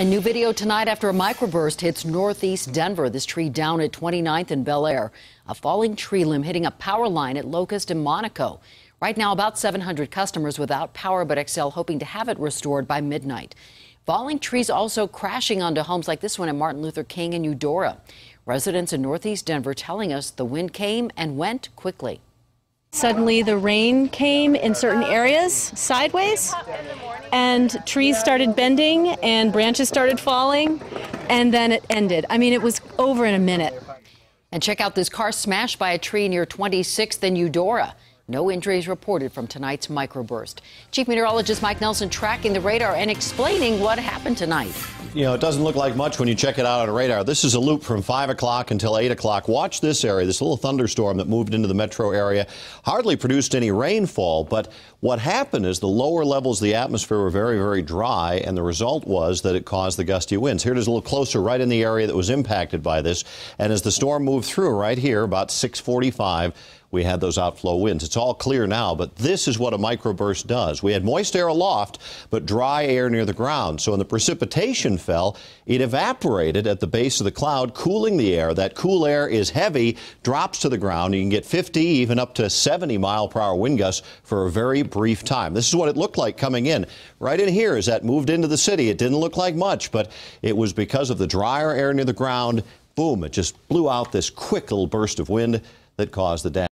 And new video tonight after a microburst hits northeast Denver. This tree down at 29th and Bellaire. A falling tree limb hitting a power line at Locust and Monaco. Right now, about 700 customers without power, but Xcel hoping to have it restored by midnight. Falling trees also crashing onto homes like this one at Martin Luther King and Eudora. Residents in northeast Denver telling us the wind came and went quickly. Suddenly, the rain came in certain areas sideways, and trees started bending, and branches started falling, and then it ended. I mean, it was over in a minute. And check out this car smashed by a tree near 26th and Eudora. No injuries reported from tonight's microburst. Chief Meteorologist Mike Nelson tracking the radar and explaining what happened tonight. You know, it doesn't look like much when you check it out on a radar. This is a loop from 5 o'clock until 8 o'clock. Watch this area, this little thunderstorm that moved into the metro area. Hardly produced any rainfall, but what happened is the lower levels of the atmosphere were very, very dry, and the result was that it caused the gusty winds. Here it is a little closer, right in the area that was impacted by this. And as the storm moved through right here, about 645, we had those outflow winds. It's all clear now, but this is what a microburst does. We had moist air aloft, but dry air near the ground. So when the precipitation fell, it evaporated at the base of the cloud, cooling the air. That cool air is heavy, drops to the ground. You can get 50, even up to 70 mile per hour wind gusts for a very brief time. This is what it looked like coming in. Right in here as that moved into the city. It didn't look like much, but it was because of the drier air near the ground. Boom, it just blew out this quick little burst of wind that caused the damage.